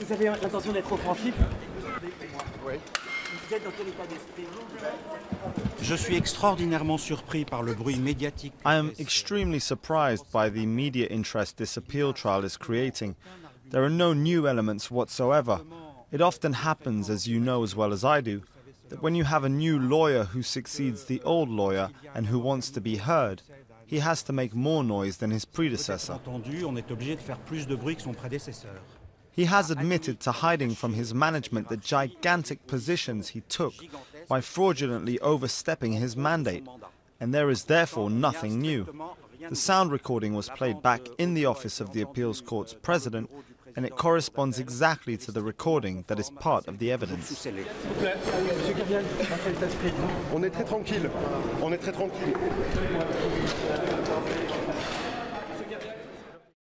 Vous avez l'intention d'être offensif Oui. Vous êtes dans quel état d'esprit Je suis extraordinairement surpris par le bruit médiatique. I am extremely surprised by the media interest this appeal trial is creating. There are no new elements whatsoever. It often happens, as you know as well as I do, that when you have a new lawyer who succeeds the old lawyer and who wants to be heard, he has to make more noise than his predecessor. He has admitted to hiding from his management the gigantic positions he took by fraudulently overstepping his mandate, and there is therefore nothing new. The sound recording was played back in the office of the appeals court's president, and it corresponds exactly to the recording that is part of the evidence.